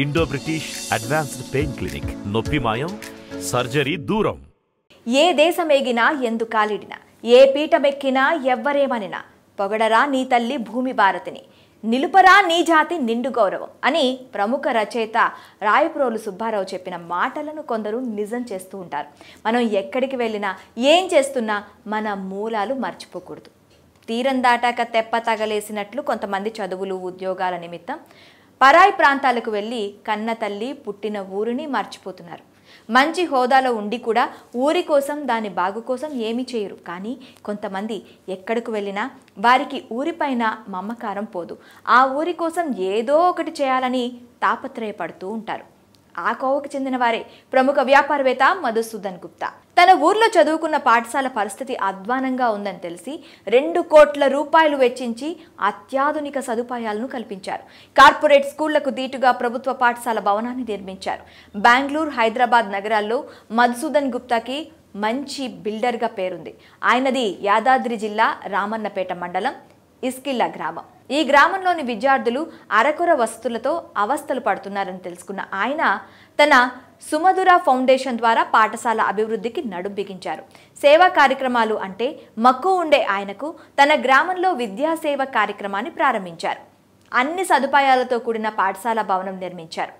Indo British advanced pain clinic నొప్పి మాయం surgery దూరం. ఏ దేశమేగినా ఎందు కాలిడినా ఏ పీఠమెక్కినా ఎవ్వరేమనినా పొగడరా నీ తల్లి భూమి భారతిని నిలుపరా నీ జాతి నిండు గౌరవం అని ప్రముఖ రచయిత రాయప్రోలు సుబ్బారావు చెప్పిన మాటలను కొందరు నిజం చేస్తూ ఉంటారు. మనం ఎక్కడికి వెళ్ళినా ఏం చేస్తున్నా మన మూలాలు మర్చిపోకూడదు. తీరం దాటాక తెప్ప తగలేసినట్లు కొంతమంది చదువులు ఉద్యోగాల నిమిత్తం పరాయి ప్రాంతాలకు వెళ్ళి కన్న తల్లి పుట్టిన ఊరిని మర్చిపోతున్నారు. మంచి హోదాలో ఉండి కూడా ఊరి కోసం దాని బాగు కోసం ఏమీ చేయరు. కానీ కొంతమంది ఎక్కడికి వెళ్ళినా వారికి ఊరిపైన మమకారం పోదు. ఆ ఊరి కోసం ఏదో ఒకటి చేయాలని తాపత్రయపడుతూ ఉంటారు. ఆ కోవకు చెందిన వారే ప్రముఖ వ్యాపారవేత్త మధుసూదన్ గుప్తా. తన ఊర్లో చదువుకున్న పాఠశాల పరిస్థితి అధ్వానంగా ఉందని తెలిసి రెండు కోట్ల రూపాయలు వెచ్చించి అత్యాధునిక సదుపాయాలను కల్పించారు. కార్పొరేట్ స్కూళ్ళకు దీటుగా ప్రభుత్వ పాఠశాల భవనాన్ని నిర్మించారు. బెంగళూరు హైదరాబాద్ నగరాల్లో మధుసూదన్ గుప్తాకి మంచి బిల్డర్గా పేరుంది. ఆయనది యాదాద్రి జిల్లా రామన్నపేట మండలం. ఇస్కిల్లా గ్రామం. ఈ గ్రామంలోని విద్యార్థులు అరకొర వసతులతో అవస్థలు పడుతున్నారని తెలుసుకున్న ఆయన తన సుమధుర ఫౌండేషన్ ద్వారా పాఠశాల అభివృద్ధికి నడుం బిగించారు. సేవా కార్యక్రమాలు అంటే మక్కువ ఉండే ఆయనకు తన గ్రామంలో విద్యాసేవ కార్యక్రమాన్ని ప్రారంభించారు. అన్ని సదుపాయాలతో కూడిన పాఠశాల భవనం నిర్మించారు.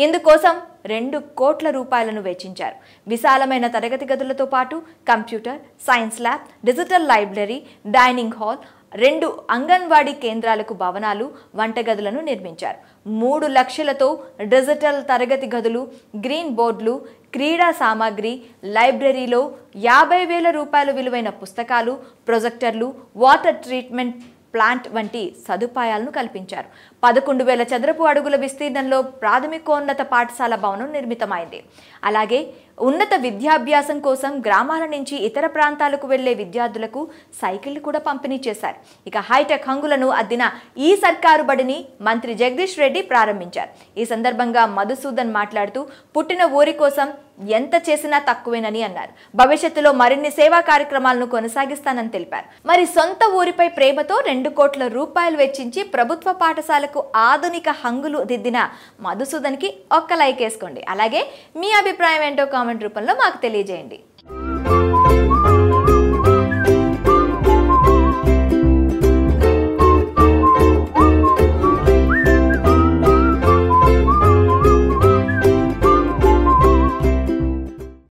ఇందుకోసం రెండు కోట్ల రూపాయలను వెచ్చించారు. విశాలమైన తరగతి గదులతో పాటు computer science lab digital library dining hall రెండు అంగన్వాడీ కేంద్రాలకు భవనాలు వంటగదులను నిర్మించారు. మూడు లక్షలతో డిజిటల్ తరగతి గదులు గ్రీన్ బోర్డులు క్రీడా సామాగ్రి లైబ్రరీలో యాభై వేల రూపాయల విలువైన పుస్తకాలు ప్రొజెక్టర్లు వాటర్ ట్రీట్మెంట్ ప్లాంట్ వంటి సదుపాయాలను కల్పించారు. పదకొండు వేల చదరపు అడుగుల విస్తీర్ణంలో ప్రాథమికోన్నత పాఠశాల భవనం నిర్మితమైంది. అలాగే ఉన్నత విద్యాభ్యాసం కోసం గ్రామాల నుంచి ఇతర ప్రాంతాలకు వెళ్ళే విద్యార్థులకు సైకిళ్ళు కూడా పంపిణీ చేశారు. ఇక హైటెక్ హంగులను అద్దిన ఈ సర్కారు బడిని మంత్రి జగదీష్ రెడ్డి ప్రారంభించారు. ఈ సందర్భంగా మధుసూదన్ మాట్లాడుతూ పుట్టిన ఊరి కోసం ఎంత చేసినా తక్కువేనని అన్నారు. భవిష్యత్తులో మరిన్ని సేవా కార్యక్రమాలను కొనసాగిస్తానని తెలిపారు. మరి సొంత ఊరిపై ప్రేమతో రెండు కోట్ల రూపాయలు వెచ్చించి ప్రభుత్వ పాఠశాలకు ఆధునిక హంగులు దిద్దిన మధుసూదన్కి ఒక్క లైక్ వేసుకోండి. అలాగే మీ అభిప్రాయం ఏంటో కామెంట్ రూపంలో మాకు తెలియజేయండి.